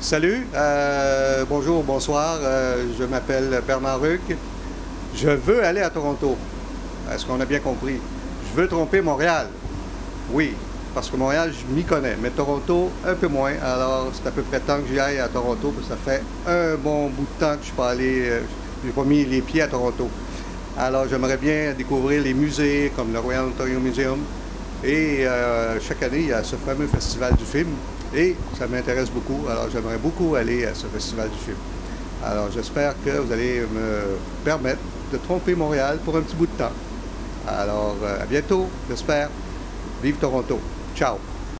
Salut, euh, bonjour, bonsoir, euh, je m'appelle Bernard Ruc. Je veux aller à Toronto. Est-ce qu'on a bien compris? Je veux tromper Montréal. Oui, parce que Montréal, je m'y connais, mais Toronto, un peu moins. Alors, c'est à peu près temps que j'y aille à Toronto, parce que ça fait un bon bout de temps que je suis pas allé, euh, j'ai pas mis les pieds à Toronto. Alors, j'aimerais bien découvrir les musées comme le Royal Ontario Museum. Et euh, chaque année, il y a ce fameux festival du film. Et ça m'intéresse beaucoup. Alors, j'aimerais beaucoup aller à ce festival du film. Alors, j'espère que vous allez me permettre de tromper Montréal pour un petit bout de temps. Alors, euh, à bientôt, j'espère. Vive Toronto. Ciao.